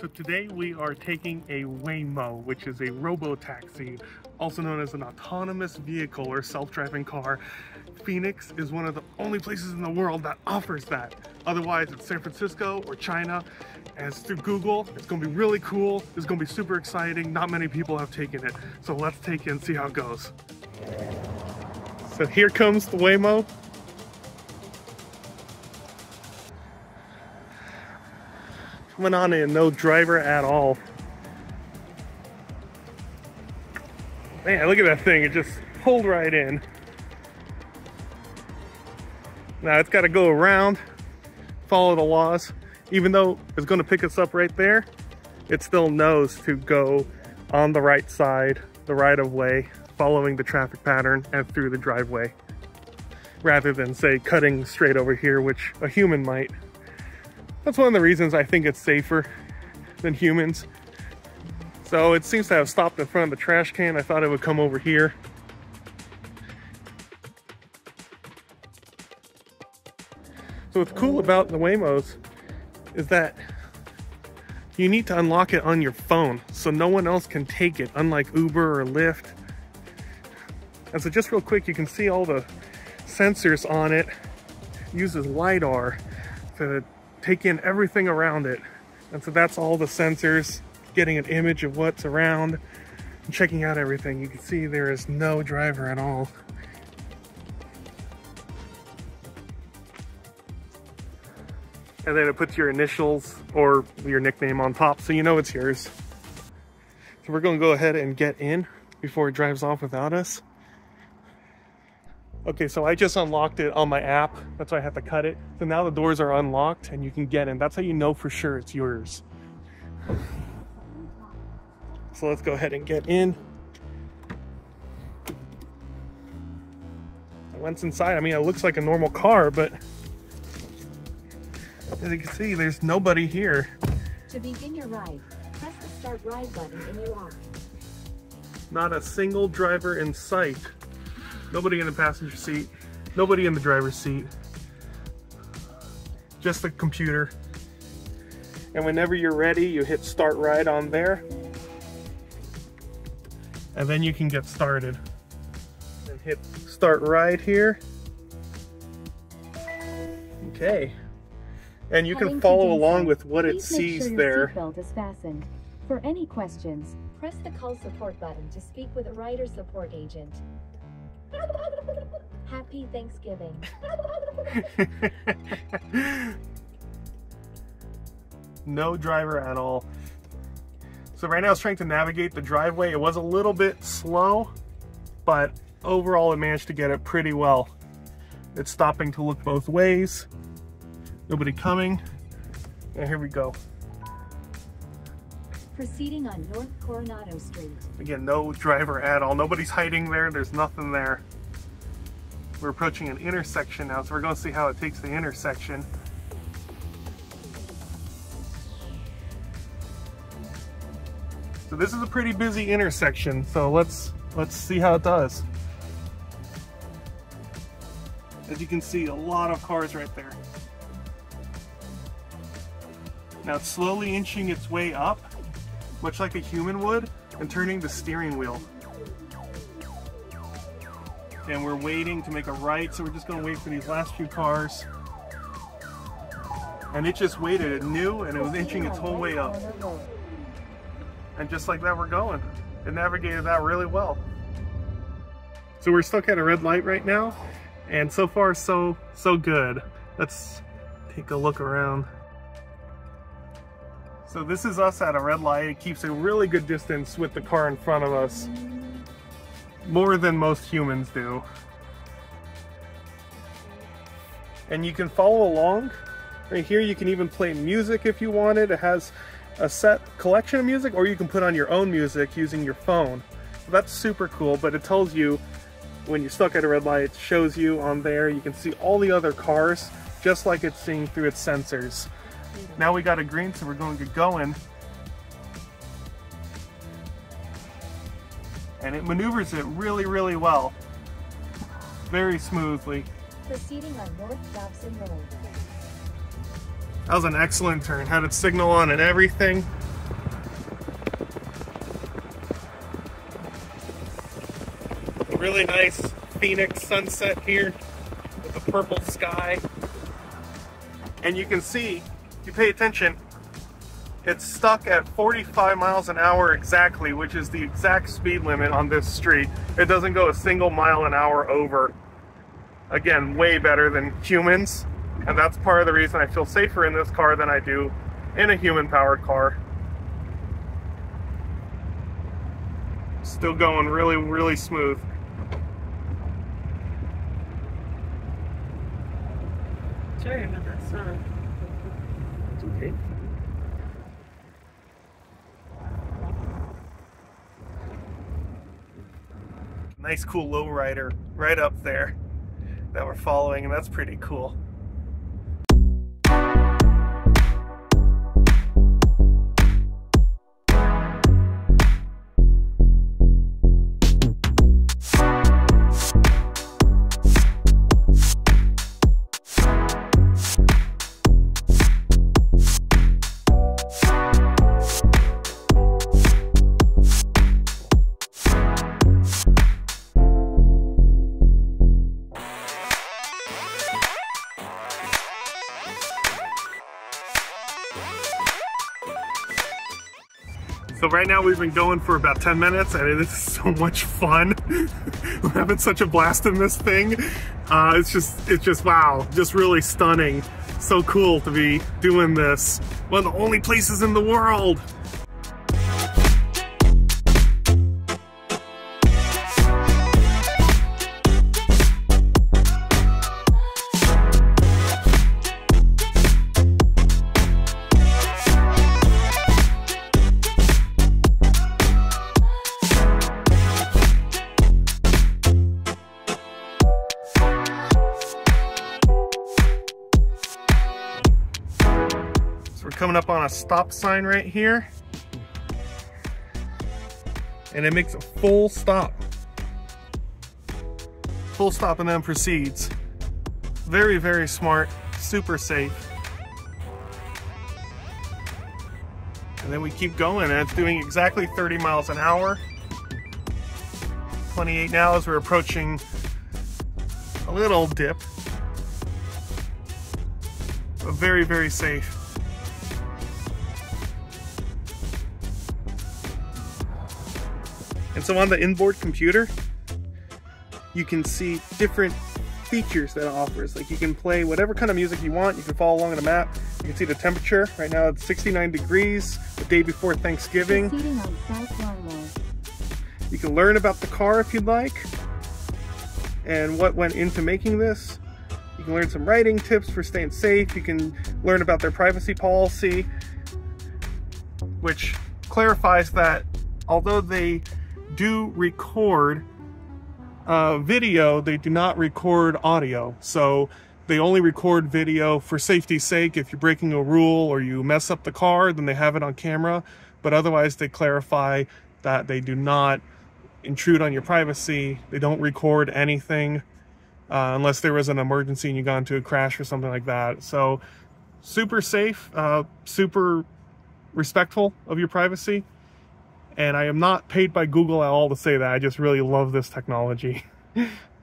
So today we are taking a Waymo, which is a robo-taxi, also known as an autonomous vehicle or self-driving car. Phoenix is one of the only places in the world that offers that. Otherwise, it's San Francisco or China. As through Google, it's gonna be really cool. It's gonna be super exciting. Not many people have taken it. So let's take it and see how it goes. So here comes the Waymo. Coming on in, no driver at all. Man, look at that thing. It just pulled right in. Now it's got to go around, follow the laws. Even though it's going to pick us up right there, it still knows to go on the right side, the right of way, following the traffic pattern and through the driveway, rather than say cutting straight over here, which a human might. That's one of the reasons I think it's safer than humans. So it seems to have stopped in front of the trash can. I thought it would come over here. So what's cool about the Waymos is that you need to unlock it on your phone so no one else can take it, unlike Uber or Lyft. And so just real quick, you can see all the sensors on it. it uses LiDAR to take in everything around it. And so that's all the sensors, getting an image of what's around, and checking out everything. You can see there is no driver at all. and then it puts your initials or your nickname on top so you know it's yours. So we're gonna go ahead and get in before it drives off without us. Okay, so I just unlocked it on my app. That's why I have to cut it. So now the doors are unlocked and you can get in. That's how you know for sure it's yours. So let's go ahead and get in. Once inside, I mean, it looks like a normal car, but as you can see, there's nobody here. To begin your ride, press the start ride button and you are. Not a single driver in sight. Nobody in the passenger seat. Nobody in the driver's seat. Just the computer. And whenever you're ready, you hit start ride on there. And then you can get started. And hit start ride here. Okay and you can follow along so, with what it sees sure there. Seatbelt is fastened. For any questions, press the call support button to speak with a rider support agent. Happy Thanksgiving. no driver at all. So right now it's trying to navigate the driveway. It was a little bit slow, but overall it managed to get it pretty well. It's stopping to look both ways. Nobody coming. And here we go. Proceeding on North Coronado Street. Again, no driver at all. Nobody's hiding there. There's nothing there. We're approaching an intersection now, so we're going to see how it takes the intersection. So this is a pretty busy intersection, so let's let's see how it does. As you can see, a lot of cars right there. Now it's slowly inching its way up, much like a human would, and turning the steering wheel. And we're waiting to make a right, so we're just gonna wait for these last few cars. And it just waited, it knew, and it was inching its whole way up. And just like that, we're going. It navigated that really well. So we're stuck at a red light right now, and so far so so good. Let's take a look around. So this is us at a red light. It keeps a really good distance with the car in front of us. More than most humans do. And you can follow along. Right here you can even play music if you wanted. It has a set collection of music or you can put on your own music using your phone. That's super cool, but it tells you when you're stuck at a red light, it shows you on there. You can see all the other cars just like it's seeing through its sensors. Now we got a green, so we're going to get going. And it maneuvers it really, really well. Very smoothly. Proceeding on North Dobson Road. That was an excellent turn. Had its signal on and everything. Really nice Phoenix sunset here with the purple sky. And you can see, you pay attention, it's stuck at 45 miles an hour exactly, which is the exact speed limit on this street. It doesn't go a single mile an hour over. Again, way better than humans. And that's part of the reason I feel safer in this car than I do in a human powered car. Still going really, really smooth. Sorry about that song. It's okay. Nice cool lowrider right up there that we're following and that's pretty cool. So right now we've been going for about 10 minutes and it is so much fun. We're having such a blast in this thing. Uh, it's just, it's just, wow, just really stunning. So cool to be doing this. One of the only places in the world. Coming up on a stop sign right here. And it makes a full stop. Full stop and then proceeds. Very, very smart, super safe. And then we keep going and it's doing exactly 30 miles an hour. 28 now as we're approaching a little dip. But very, very safe. And so on the inboard computer, you can see different features that it offers. Like you can play whatever kind of music you want. You can follow along on the map. You can see the temperature. Right now it's 69 degrees, the day before Thanksgiving. Proceeding on South Longmore. You can learn about the car if you'd like and what went into making this. You can learn some writing tips for staying safe. You can learn about their privacy policy, which clarifies that although they do record uh, video, they do not record audio. So they only record video for safety's sake. If you're breaking a rule or you mess up the car, then they have it on camera. But otherwise, they clarify that they do not intrude on your privacy. They don't record anything uh, unless there was an emergency and you got into a crash or something like that. So super safe, uh, super respectful of your privacy. And I am not paid by Google at all to say that. I just really love this technology.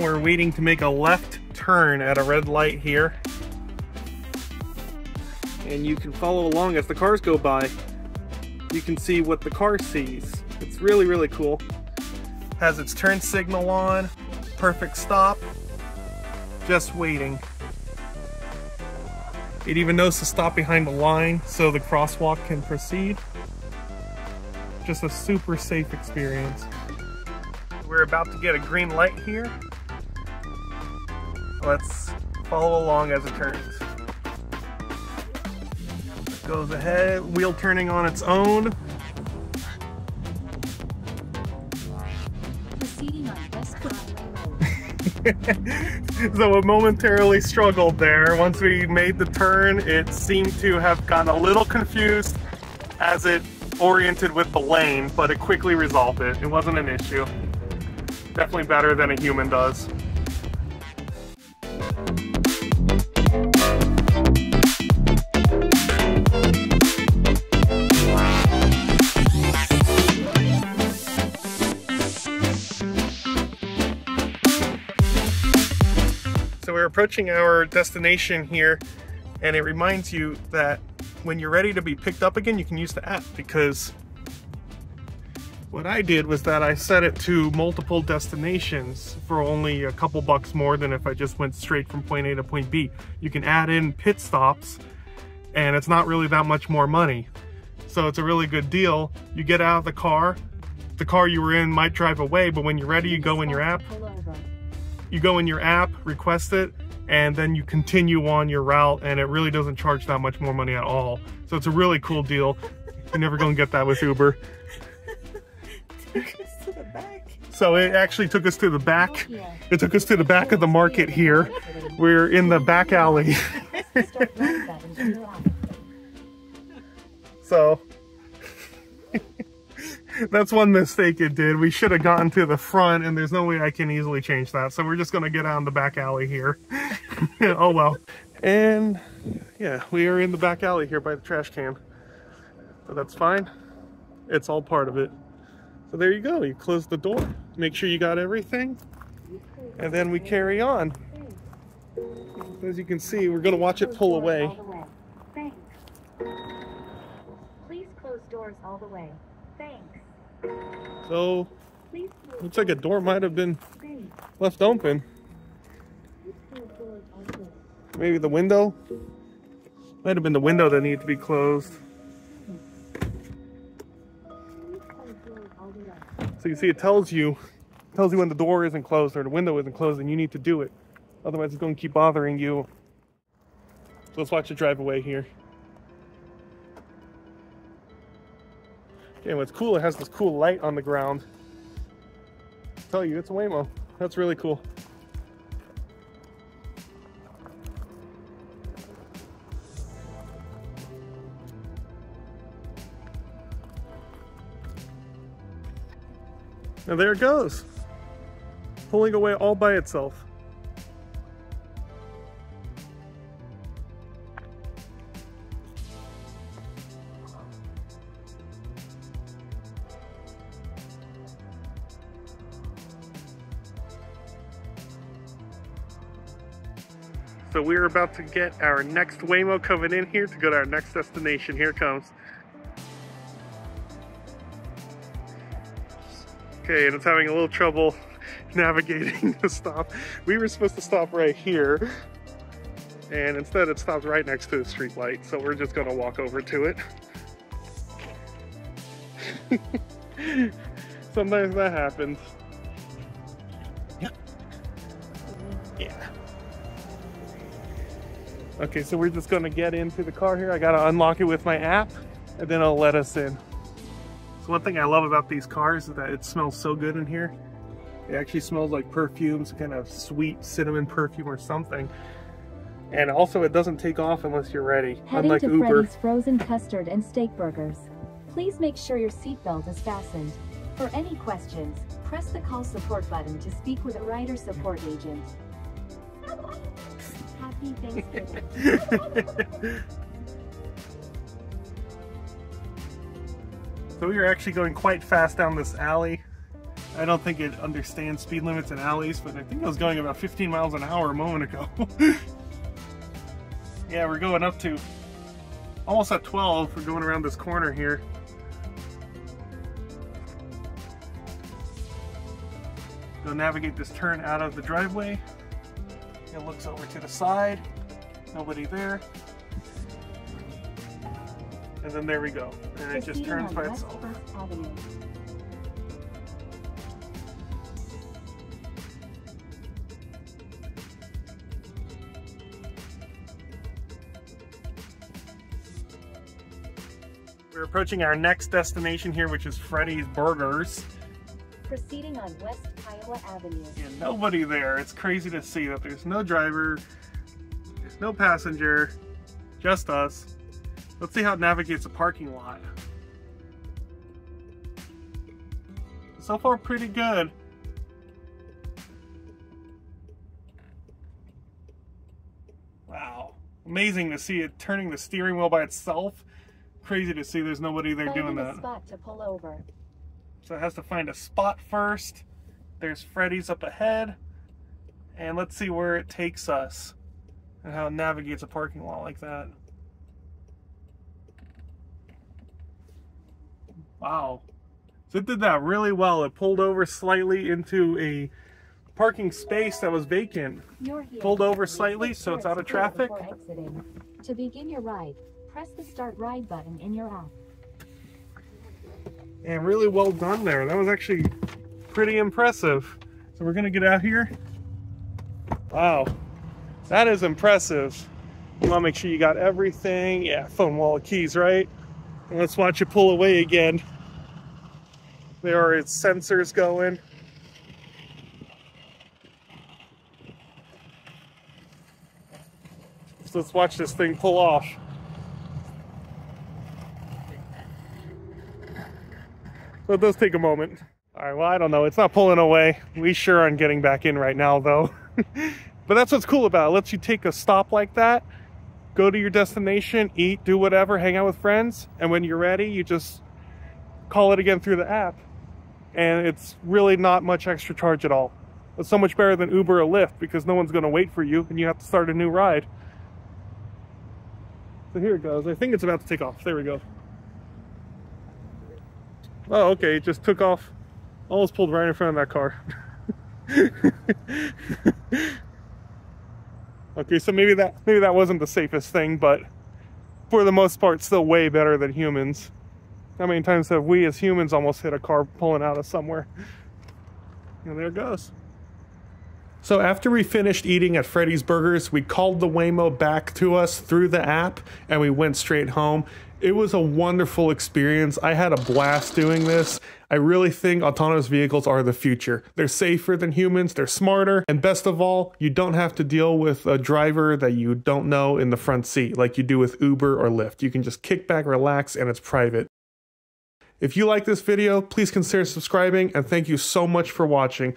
we're waiting to make a left turn at a red light here. And you can follow along as the cars go by. You can see what the car sees. It's really, really cool. Has its turn signal on, perfect stop, just waiting. It even knows to stop behind the line so the crosswalk can proceed. Just a super safe experience. We're about to get a green light here. Let's follow along as it turns. Goes ahead, wheel turning on its own. Proceeding on West Broadway Road. so it momentarily struggled there. Once we made the turn, it seemed to have gotten a little confused as it oriented with the lane, but it quickly resolved it. It wasn't an issue. Definitely better than a human does. Approaching our destination here, and it reminds you that when you're ready to be picked up again, you can use the app because what I did was that I set it to multiple destinations for only a couple bucks more than if I just went straight from point A to point B. You can add in pit stops, and it's not really that much more money. So it's a really good deal. You get out of the car, the car you were in might drive away, but when you're ready, you go in your app. You go in your app, request it, and then you continue on your route and it really doesn't charge that much more money at all. So it's a really cool deal. You're never gonna get that with Uber. So it actually took us to the back. It took us to the back of the market here. We're in the back alley. So that's one mistake it did. We should have gotten to the front and there's no way I can easily change that. So we're just gonna get out in the back alley here. oh well. And yeah, we are in the back alley here by the trash can. But that's fine. It's all part of it. So there you go. You close the door, make sure you got everything, and then we carry on. As you can see, we're gonna watch it pull away. Please close doors all the way. Thanks. So looks like a door might have been left open. Maybe the window? Might have been the window that needed to be closed. So you see it tells you tells you when the door isn't closed or the window isn't closed and you need to do it. Otherwise it's going to keep bothering you. So let's watch it drive away here. Okay, what's cool, it has this cool light on the ground. I tell you, it's a Waymo. That's really cool. And there it goes. Pulling away all by itself. So we're about to get our next Waymo coming in here to go to our next destination. Here comes. Okay, and it's having a little trouble navigating the stop. We were supposed to stop right here, and instead it stops right next to the street light, so we're just gonna walk over to it. Sometimes that happens. Okay, so we're just gonna get into the car here. I gotta unlock it with my app, and then it'll let us in. So one thing I love about these cars is that it smells so good in here. It actually smells like perfume, some kind of sweet cinnamon perfume or something. And also it doesn't take off unless you're ready, Heading unlike to Uber. Freddy's Frozen Custard and Steak Burgers. Please make sure your seatbelt is fastened. For any questions, press the call support button to speak with a rider support agent. Happy Thanksgiving. so we are actually going quite fast down this alley. I don't think it understands speed limits in alleys, but I think I was going about 15 miles an hour a moment ago. yeah, we're going up to almost at 12. We're going around this corner here. Go navigate this turn out of the driveway. It looks over to the side. Nobody there. And then there we go. And it just turns by itself. We're approaching our next destination here, which is Freddy's Burgers. Proceeding on West Avenue. And nobody there. It's crazy to see that there's no driver, there's no passenger, just us. Let's see how it navigates a parking lot. So far, pretty good. Wow. Amazing to see it turning the steering wheel by itself. Crazy to see there's nobody there doing a that. spot to pull over. So it has to find a spot first. There's Freddy's up ahead. And let's see where it takes us and how it navigates a parking lot like that. Wow. So it did that really well. It pulled over slightly into a parking space that was vacant. You're here. Pulled over slightly so it's out of traffic. To begin your ride, press the start ride button in your app. And really well done there. That was actually pretty impressive. So we're gonna get out here. Wow, that is impressive. You wanna make sure you got everything. Yeah, phone, wallet, keys, right? And let's watch it pull away again. There are its sensors going. So let's watch this thing pull off. It does take a moment. All right, well, I don't know. It's not pulling away. We sure aren't getting back in right now, though. but that's what's cool about it. it. lets you take a stop like that, go to your destination, eat, do whatever, hang out with friends, and when you're ready, you just call it again through the app. And it's really not much extra charge at all. It's so much better than Uber or Lyft because no one's going to wait for you and you have to start a new ride. So here it goes. I think it's about to take off. There we go. Oh, okay. It just took off. Almost pulled right in front of that car. okay, so maybe that maybe that wasn't the safest thing, but for the most part, still way better than humans. How many times have we as humans almost hit a car pulling out of somewhere? And there it goes. So after we finished eating at Freddy's Burgers, we called the Waymo back to us through the app and we went straight home. It was a wonderful experience. I had a blast doing this. I really think autonomous vehicles are the future. They're safer than humans, they're smarter, and best of all, you don't have to deal with a driver that you don't know in the front seat like you do with Uber or Lyft. You can just kick back, relax, and it's private. If you like this video, please consider subscribing and thank you so much for watching.